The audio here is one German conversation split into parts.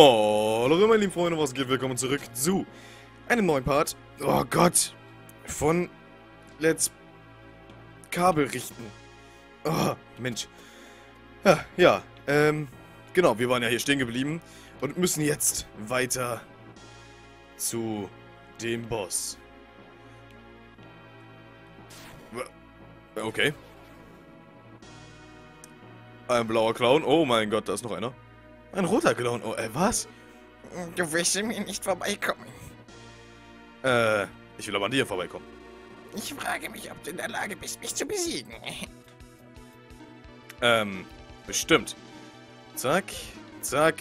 Hallo meine lieben Freunde, was geht? Willkommen zurück zu einem neuen Part. Oh Gott. Von Let's Kabel richten. Oh, Mensch. Ja, ja, ähm, genau, wir waren ja hier stehen geblieben und müssen jetzt weiter zu dem Boss. Okay. Ein blauer Clown. Oh mein Gott, da ist noch einer. Ein roter Clown. Oh, äh, was? Du wirst an mir nicht vorbeikommen. Äh, ich will aber an dir vorbeikommen. Ich frage mich, ob du in der Lage bist, mich zu besiegen. Ähm, bestimmt. Zack, zack.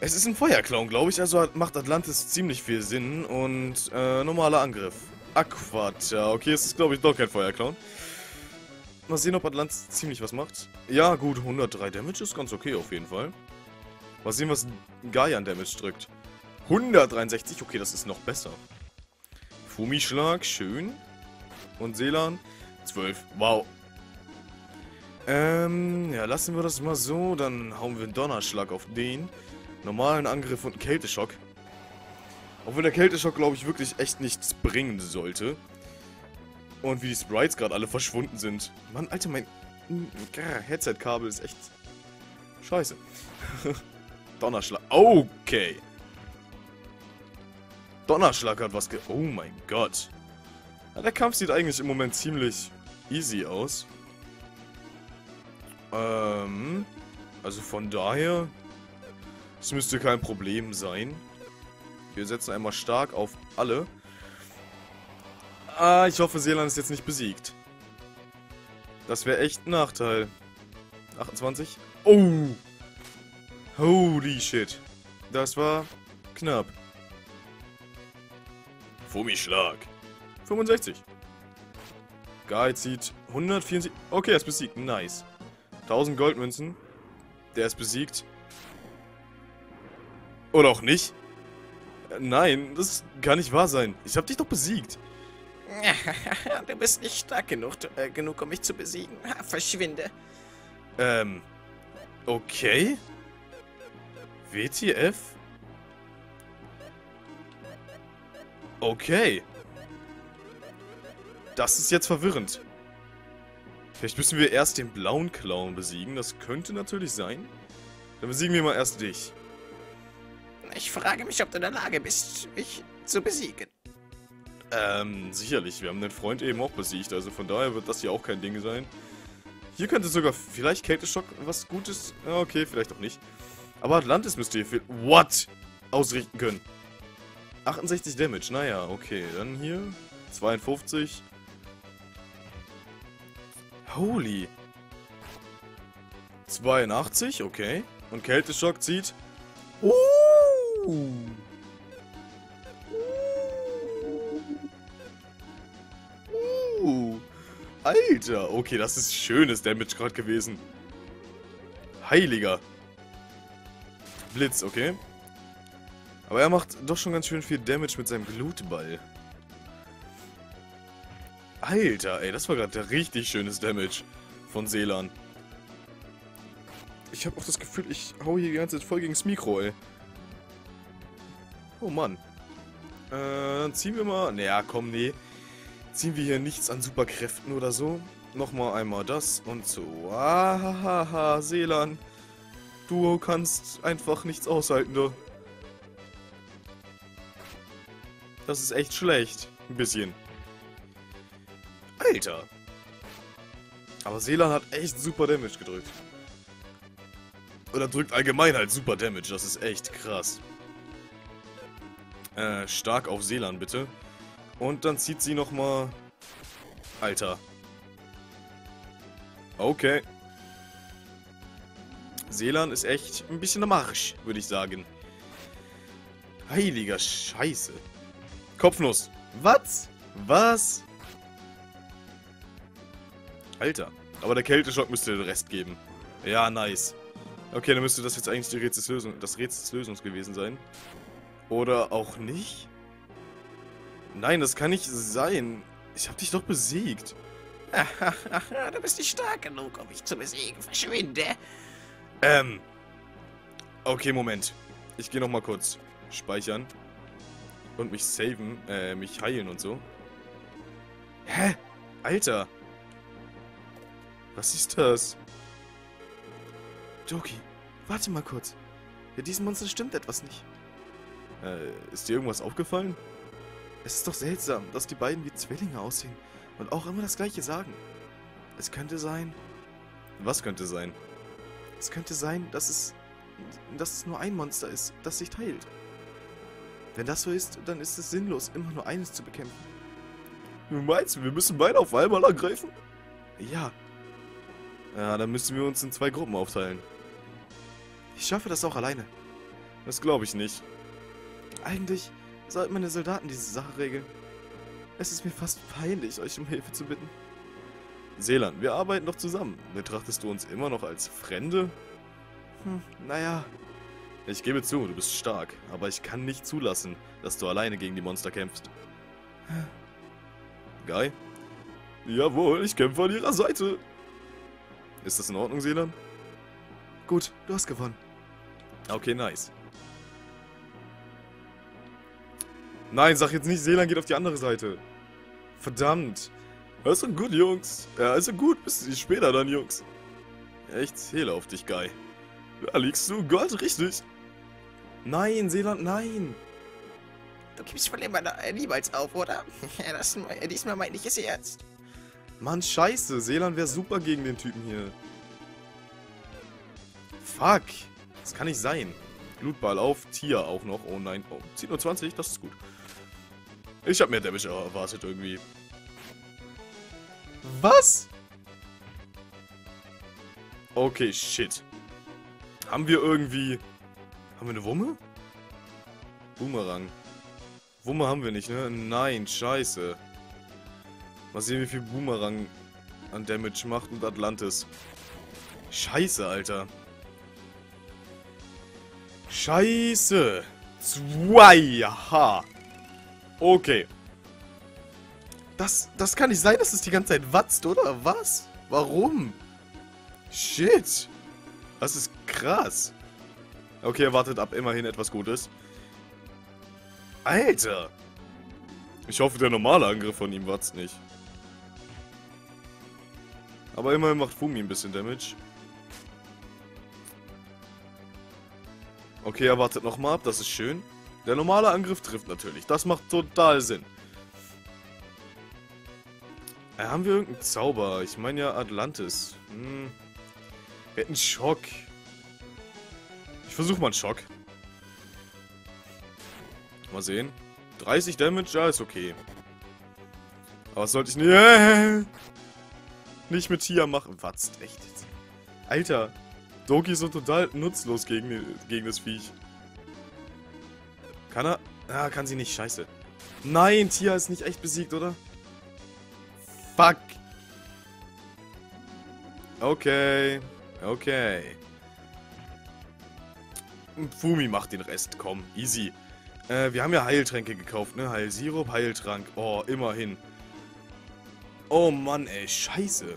Es ist ein Feuerclown, glaube ich, also macht Atlantis ziemlich viel Sinn und äh, normaler Angriff. Aquata, okay, es ist glaube ich doch kein Feuerclown. Mal sehen, ob Atlantis ziemlich was macht. Ja, gut, 103 Damage ist ganz okay auf jeden Fall. Mal sehen, was Gaian Damage drückt. 163, okay, das ist noch besser. Fumischlag, schön. Und Selan, 12. Wow. Ähm, ja, lassen wir das mal so. Dann hauen wir einen Donnerschlag auf den. Normalen Angriff und einen Kälteschock. Obwohl der Kälteschock, glaube ich, wirklich echt nichts bringen sollte. Und wie die Sprites gerade alle verschwunden sind. Mann, Alter, mein Headset-Kabel ist echt scheiße. Donnerschlag. Okay. Donnerschlag hat was ge... Oh mein Gott. Ja, der Kampf sieht eigentlich im Moment ziemlich easy aus. Ähm... Also von daher... Es müsste kein Problem sein. Wir setzen einmal stark auf alle. Ah, ich hoffe, Seeland ist jetzt nicht besiegt. Das wäre echt ein Nachteil. 28. Oh! Holy shit. Das war knapp. Fumischlag. 65. Guy zieht 174. Okay, er ist besiegt. Nice. 1000 Goldmünzen. Der ist besiegt. Oder auch nicht. Nein, das kann nicht wahr sein. Ich hab dich doch besiegt. du bist nicht stark genug, äh, genug, um mich zu besiegen. Verschwinde. Ähm. Okay. WTF? Okay. Das ist jetzt verwirrend. Vielleicht müssen wir erst den blauen Clown besiegen. Das könnte natürlich sein. Dann besiegen wir mal erst dich. Ich frage mich, ob du in der Lage bist, mich zu besiegen. Ähm, sicherlich. Wir haben den Freund eben auch besiegt. Also von daher wird das hier auch kein Ding sein. Hier könnte sogar vielleicht Kälteschock was Gutes... Okay, vielleicht auch nicht. Aber Atlantis müsste hier viel... What? Ausrichten können. 68 Damage. Naja, okay. Dann hier 52. Holy. 82, okay. Und Kälteschock zieht... Uh. Alter, okay, das ist schönes Damage gerade gewesen. Heiliger. Blitz, okay. Aber er macht doch schon ganz schön viel Damage mit seinem Glutball. Alter, ey, das war gerade richtig schönes Damage von Selan. Ich habe auch das Gefühl, ich hau hier die ganze Zeit voll gegen das Mikro, ey. Oh Mann. Äh, dann ziehen wir mal... Naja, komm, nee. Ziehen wir hier nichts an Superkräften oder so. Nochmal einmal das und so. Ahaha, Seelan. Du kannst einfach nichts aushalten, du. Das ist echt schlecht. Ein bisschen. Alter. Aber Seelan hat echt super Damage gedrückt. Oder drückt allgemein halt super Damage. Das ist echt krass. Äh, stark auf Seelan, bitte. Und dann zieht sie nochmal... Alter. Okay. Seelan ist echt ein bisschen am Arsch, würde ich sagen. Heiliger Scheiße. Kopfnuss. Was? Was? Alter. Aber der Kälteschock müsste den Rest geben. Ja, nice. Okay, dann müsste das jetzt eigentlich die Rätselslösung, das Rätselslösung gewesen sein. Oder auch nicht? Nein, das kann nicht sein. Ich hab dich doch besiegt. du bist nicht stark genug, um mich zu besiegen. Verschwinde. Ähm. Okay, Moment. Ich gehe nochmal kurz speichern. Und mich saven, äh, mich heilen und so. Hä? Alter. Was ist das? Joki, warte mal kurz. Mit diesem Monster stimmt etwas nicht. Äh, ist dir irgendwas aufgefallen? Es ist doch seltsam, dass die beiden wie Zwillinge aussehen und auch immer das gleiche sagen. Es könnte sein, Was könnte sein? es könnte sein, dass es, dass es nur ein Monster ist, das sich teilt. Wenn das so ist, dann ist es sinnlos, immer nur eines zu bekämpfen. Du meinst, wir müssen beide auf einmal angreifen? Ja, Ja, dann müssen wir uns in zwei Gruppen aufteilen. ich schaffe das auch alleine. Das glaube ich nicht. Eigentlich sollten meine Soldaten diese Sache regeln. Es ist mir fast peinlich, euch um Hilfe zu bitten. Seelan, wir arbeiten doch zusammen. Betrachtest du uns immer noch als Fremde? Hm, naja, Ich gebe zu, du bist stark, aber ich kann nicht zulassen, dass du alleine gegen die Monster kämpfst. Guy? Jawohl, ich kämpfe an ihrer Seite. Ist das in Ordnung, Seelan? gut, du hast gewonnen. Okay, nice. Nein, sag jetzt nicht, Seelan geht auf die andere Seite. Verdammt. Also gut, Jungs. Ja, also gut, bis später dann, Jungs. Ich zähle auf dich, Guy. Da liegst du Gott richtig. Nein, Seeland, nein. Du gibst wohl immer niemals auf, oder? Das, diesmal meine ich es ernst. Mann, scheiße. Seeland wäre super gegen den Typen hier. Fuck. Das kann nicht sein. Blutball auf, Tier auch noch. Oh nein. Oh, zieht nur 20, das ist gut. Ich habe mehr Damage erwartet irgendwie. Was? Okay, shit. Haben wir irgendwie... Haben wir eine Wumme? Boomerang. Wumme haben wir nicht, ne? Nein, scheiße. Mal sehen, wie viel Boomerang an Damage macht und Atlantis. Scheiße, Alter. Scheiße. Zwei, aha. Okay. Das, das kann nicht sein, dass es die ganze Zeit watzt, oder? Was? Warum? Shit. Das ist krass. Okay, er wartet ab immerhin etwas Gutes. Alter. Ich hoffe, der normale Angriff von ihm watzt nicht. Aber immerhin macht Fumi ein bisschen Damage. Okay, er wartet nochmal ab, das ist schön. Der normale Angriff trifft natürlich, das macht total Sinn. Äh, haben wir irgendeinen Zauber? Ich meine ja Atlantis. Hm. Wir hätten Schock. Ich versuche mal einen Schock. Mal sehen. 30 Damage, ja, ist okay. Aber was sollte ich nicht... Nicht mit Tia machen. Watzt, echt. Alter, Doki ist so total nutzlos gegen, gegen das Viech. Kann er? Ah, kann sie nicht. Scheiße. Nein, Tia ist nicht echt besiegt, oder? Fuck. Okay. Okay. Fumi macht den Rest. Komm, easy. Äh, wir haben ja Heiltränke gekauft, ne? Heilsirup, Heiltrank. Oh, immerhin. Oh Mann, ey, scheiße.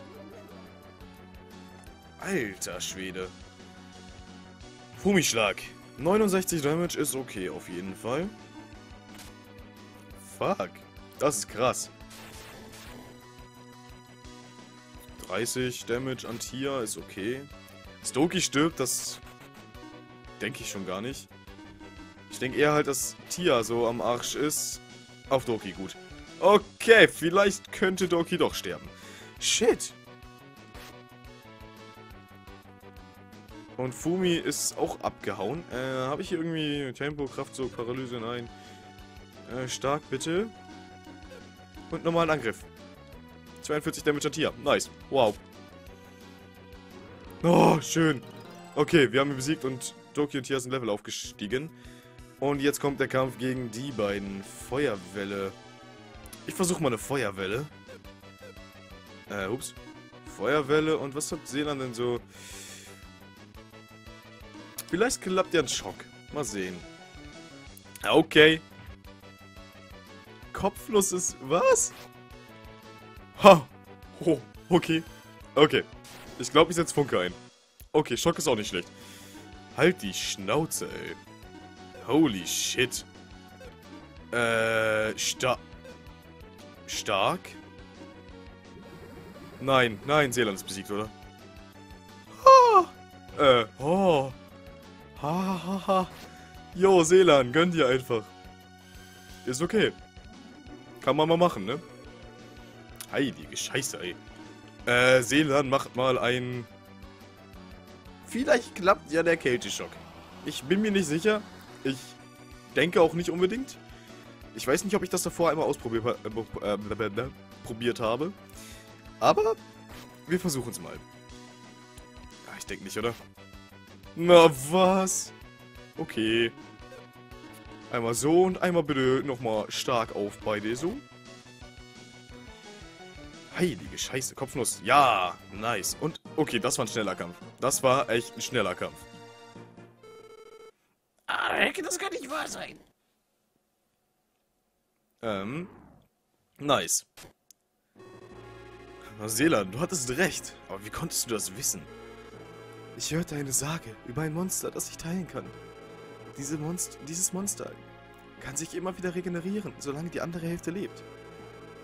Alter Schwede. Fumischlag. 69 Damage ist okay, auf jeden Fall. Fuck. Das ist krass. 30 Damage an Tia ist okay. Stoki stirbt, das denke ich schon gar nicht. Ich denke eher halt, dass Tia so am Arsch ist. Auf Doki, gut. Okay, vielleicht könnte Doki doch sterben. Shit. Und Fumi ist auch abgehauen. Äh, habe ich hier irgendwie Tempo, Kraftzug, Paralyse? Nein. Äh, stark, bitte. Und normalen Angriff. 42 Damage an Tier. Nice. Wow. Oh, schön. Okay, wir haben ihn besiegt und Doki und Tia sind Level aufgestiegen. Und jetzt kommt der Kampf gegen die beiden. Feuerwelle. Ich versuche mal eine Feuerwelle. Äh, ups. Feuerwelle. Und was hat Seeland denn so? Vielleicht klappt ja ein Schock. Mal sehen. Okay. Kopflos ist... Was? Ha. Oh, okay. Okay. Ich glaube, ich setze Funke ein. Okay, Schock ist auch nicht schlecht. Halt die Schnauze, ey. Holy shit. Äh, sta stark? Nein, nein, Seeland ist besiegt, oder? Ah, äh, oh. Ha, ha, ha. Jo, Seeland, gönn dir einfach. Ist okay. Kann man mal machen, ne? Heilige Scheiße, ey. Äh, Seeland macht mal ein... Vielleicht klappt ja der Kälteschock. Ich bin mir nicht sicher. Ich denke auch nicht unbedingt. Ich weiß nicht, ob ich das davor einmal ausprobiert äh, äh, probiert habe. Aber wir versuchen es mal. Ja, ich denke nicht, oder? Na, was? Okay. Einmal so und einmal bitte nochmal stark auf beide so. Heilige Scheiße, Kopfnuss. Ja, nice. Und, okay, das war ein schneller Kampf. Das war echt ein schneller Kampf. Ah, das kann nicht wahr sein. Ähm, nice. Seelan, du hattest recht. Aber wie konntest du das wissen? Ich hörte eine Sage über ein Monster, das ich teilen kann. Diese Monst dieses Monster kann sich immer wieder regenerieren, solange die andere Hälfte lebt.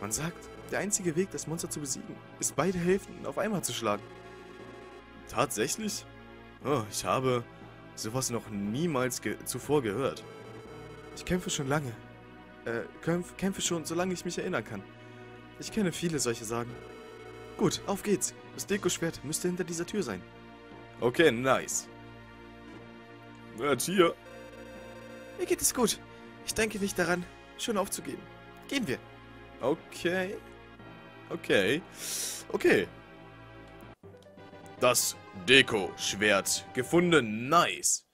Man sagt, der einzige Weg, das Monster zu besiegen, ist beide Hälften auf einmal zu schlagen. Tatsächlich? Oh, ich habe sowas noch niemals ge zuvor gehört. Ich kämpfe schon lange. Äh, kämpf kämpfe schon, solange ich mich erinnern kann. Ich kenne viele solche Sagen. Gut, auf geht's. Das Deko-Schwert müsste hinter dieser Tür sein. Okay, nice. Na, hier. Mir geht es gut. Ich denke nicht daran, schon aufzugeben. Gehen wir. Okay. Okay. Okay. Das Deko-Schwert gefunden. Nice.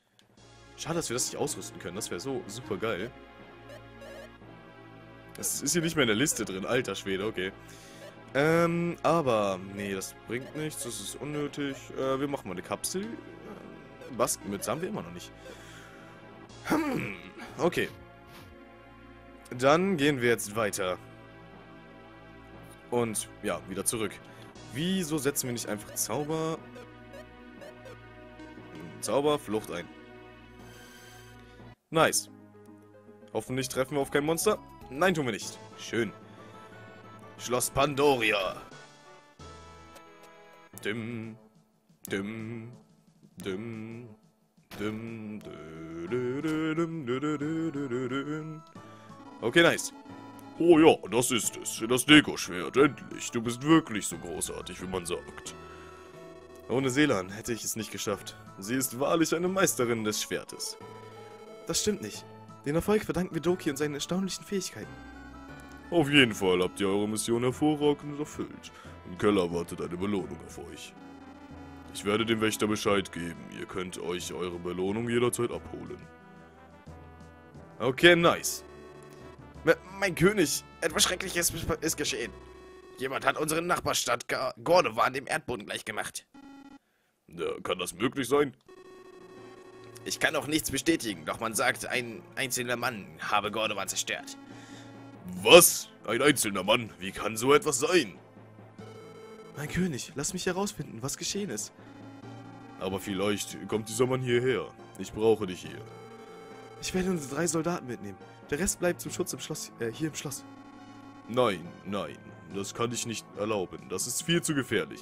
Schade, dass wir das nicht ausrüsten können. Das wäre so super geil. Das ist hier nicht mehr in der Liste drin. Alter Schwede, okay. Ähm, aber, nee, das bringt nichts. Das ist unnötig. Äh, wir machen mal eine Kapsel. Äh, Baskenmütze haben wir immer noch nicht. Hm, okay. Dann gehen wir jetzt weiter. Und, ja, wieder zurück. Wieso setzen wir nicht einfach Zauber... Zauber, Flucht ein. Nice. Hoffentlich treffen wir auf kein Monster. Nein, tun wir nicht. Schön. Schloss Pandoria. Dim, dim, dim, dim, Okay, nice. Oh ja, das ist es. Das Deko-Schwert. Endlich. Du bist wirklich so großartig, wie man sagt. Ohne Seelan hätte ich es nicht geschafft. Sie ist wahrlich eine Meisterin des Schwertes. Das stimmt nicht. Den Erfolg verdanken wir Doki und seinen erstaunlichen Fähigkeiten. Auf jeden Fall habt ihr eure Mission hervorragend erfüllt. Im Keller wartet eine Belohnung auf euch. Ich werde dem Wächter Bescheid geben. Ihr könnt euch eure Belohnung jederzeit abholen. Okay, nice. Mein König, etwas Schreckliches ist geschehen. Jemand hat unsere Nachbarstadt Gordovan dem Erdboden gleichgemacht. Ja, kann das möglich sein? Ich kann auch nichts bestätigen, doch man sagt, ein einzelner Mann habe Gordovan zerstört. Was? Ein einzelner Mann? Wie kann so etwas sein? Mein König, lass mich herausfinden, was geschehen ist. Aber vielleicht kommt dieser Mann hierher. Ich brauche dich hier. Ich werde unsere drei Soldaten mitnehmen. Der Rest bleibt zum Schutz im Schloss, äh, hier im Schloss. Nein, nein, das kann ich nicht erlauben. Das ist viel zu gefährlich.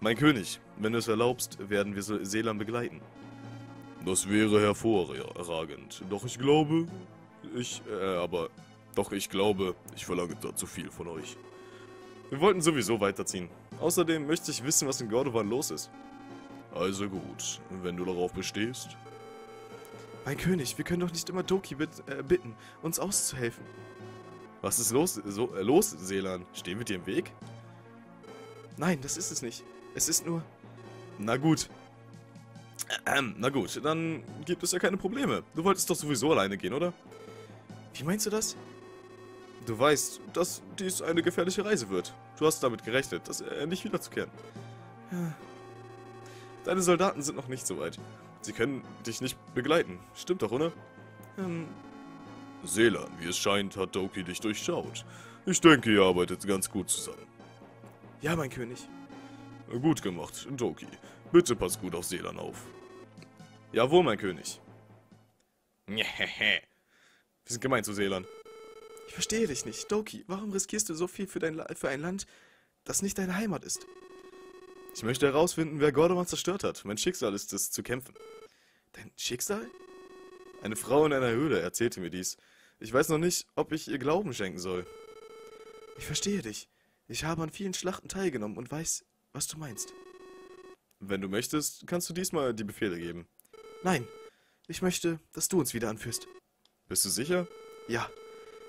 Mein König, wenn du es erlaubst, werden wir Seelan begleiten. Das wäre hervorragend. Doch ich glaube, ich, äh, aber, doch ich glaube, ich verlange da zu viel von euch. Wir wollten sowieso weiterziehen. Außerdem möchte ich wissen, was in Gordovan los ist. Also gut, wenn du darauf bestehst. Mein König, wir können doch nicht immer Doki bit äh, bitten, uns auszuhelfen. Was ist los, so, äh, los, Seelan? Stehen wir dir im Weg? Nein, das ist es nicht. Es ist nur... Na gut. Ähm, na gut, dann gibt es ja keine Probleme. Du wolltest doch sowieso alleine gehen, oder? Wie meinst du das? Du weißt, dass dies eine gefährliche Reise wird. Du hast damit gerechnet, dass er nicht wiederzukehren. Ja. Deine Soldaten sind noch nicht so weit. Sie können dich nicht begleiten. Stimmt doch, oder? Ähm, Seelan, wie es scheint, hat Doki dich durchschaut. Ich denke, ihr arbeitet ganz gut zusammen. Ja, mein König. Gut gemacht, Doki. Bitte pass gut auf Seelan auf. Jawohl, mein König. Wir sind gemein zu Seelern. Ich verstehe dich nicht. Doki, warum riskierst du so viel für, dein für ein Land, das nicht deine Heimat ist? Ich möchte herausfinden, wer Gordoman zerstört hat. Mein Schicksal ist es, zu kämpfen. Dein Schicksal? Eine Frau in einer Höhle erzählte mir dies. Ich weiß noch nicht, ob ich ihr Glauben schenken soll. Ich verstehe dich. Ich habe an vielen Schlachten teilgenommen und weiß, was du meinst. Wenn du möchtest, kannst du diesmal die Befehle geben. Nein, ich möchte, dass du uns wieder anführst. Bist du sicher? Ja,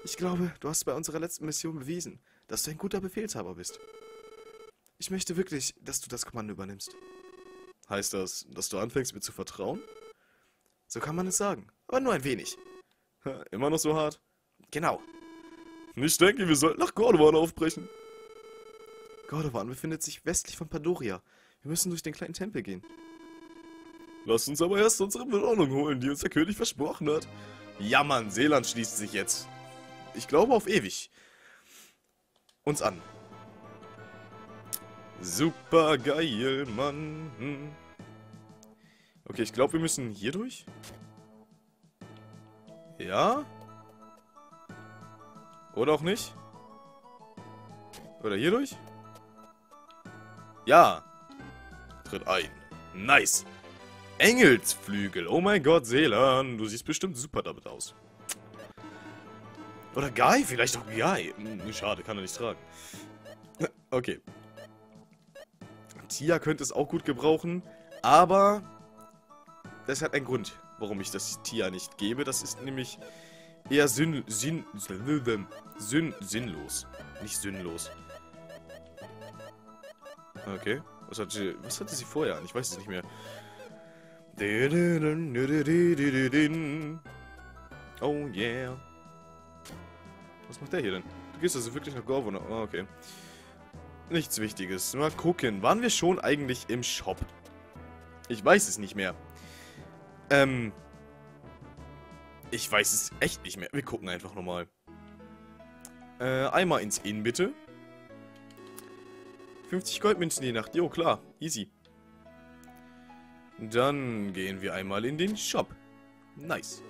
ich glaube, du hast bei unserer letzten Mission bewiesen, dass du ein guter Befehlshaber bist. Ich möchte wirklich, dass du das Kommando übernimmst. Heißt das, dass du anfängst, mir zu vertrauen? So kann man es sagen, aber nur ein wenig. Immer noch so hart? Genau. Ich denke, wir sollten nach Gordovan aufbrechen. Gordovan befindet sich westlich von Padoria. Wir müssen durch den kleinen Tempel gehen. Lass uns aber erst unsere Belohnung holen, die uns der König versprochen hat. Ja, Mann, Seeland schließt sich jetzt. Ich glaube auf ewig. Uns an. Super geil, Mann. Hm. Okay, ich glaube, wir müssen hier durch. Ja? Oder auch nicht? Oder hier durch? Ja. Tritt ein. Nice. Engelsflügel. Oh mein Gott, Seelan. Du siehst bestimmt super damit aus. Oder Guy. Vielleicht auch Guy. Hm, schade, kann er nicht tragen. Okay. Tia könnte es auch gut gebrauchen. Aber das hat einen Grund, warum ich das Tia nicht gebe. Das ist nämlich eher sinn, sinn, sinn, sinn, sinnlos. Nicht sinnlos. Okay. Was hatte, sie, was hatte sie vorher an? Ich weiß es nicht mehr. Oh yeah. Was macht der hier denn? Du gehst also wirklich nach Gorvo. Oh, okay. Nichts Wichtiges. Mal gucken. Waren wir schon eigentlich im Shop? Ich weiß es nicht mehr. Ähm. Ich weiß es echt nicht mehr. Wir gucken einfach nochmal. Äh, einmal ins Inn, bitte. 50 Goldmünzen je Nacht. Jo, klar. Easy. Dann gehen wir einmal in den Shop. Nice.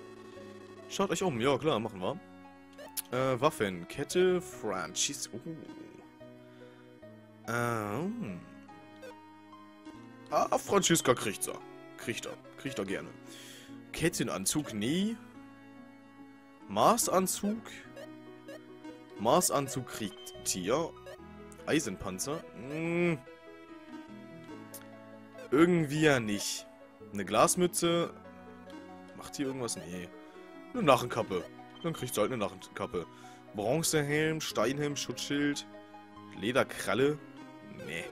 Schaut euch um. Ja, klar, machen wir. Äh, Waffen. Kette. Franchise. Uh. Ähm. Ah, Franziska kriegt er. Kriegt er. Kriegt er gerne. Kettenanzug, nee. Maßanzug. Maßanzug kriegt Tier. Eisenpanzer. Hm. Irgendwie ja nicht. Eine Glasmütze. Macht hier irgendwas? Nee. Eine Narrenkappe. Dann kriegt sie halt eine Narrenkappe. Bronzehelm, Steinhelm, Schutzschild. Lederkralle. Nee.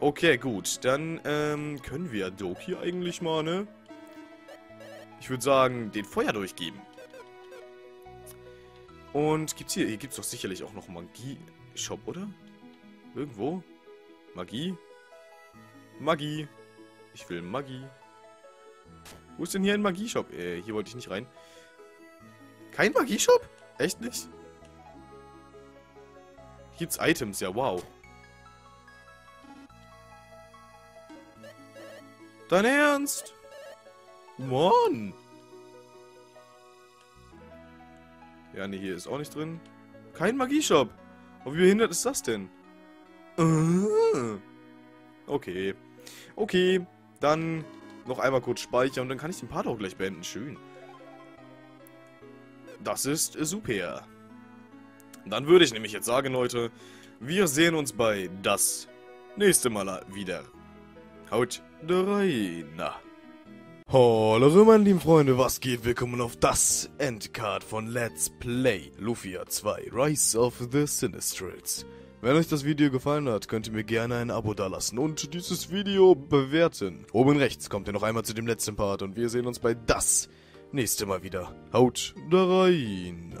Okay, gut. Dann ähm, können wir Doki eigentlich mal, ne? Ich würde sagen, den Feuer durchgeben. Und gibt's hier, hier gibt's doch sicherlich auch noch Magie-Shop, oder? Irgendwo? Magie? Magie. Ich will Magie. Wo ist denn hier ein Magie-Shop? Äh, hier wollte ich nicht rein. Kein Magie-Shop? Echt nicht? Hier gibt's Items, ja, wow. Dein Ernst? Mann! Ja, nee, hier ist auch nicht drin. Kein Magieshop. Oh, wie behindert ist das denn? Äh. Okay. Okay, dann noch einmal kurz speichern und dann kann ich den Part auch gleich beenden. Schön. Das ist super. Dann würde ich nämlich jetzt sagen, Leute, wir sehen uns bei das nächste Mal wieder. Haut rein. Hallo meine lieben Freunde, was geht? Willkommen auf das Endcard von Let's Play Lufia 2 Rise of the Sinistrals. Wenn euch das Video gefallen hat, könnt ihr mir gerne ein Abo dalassen und dieses Video bewerten. Oben rechts kommt ihr noch einmal zu dem letzten Part und wir sehen uns bei das nächste Mal wieder. Haut da rein.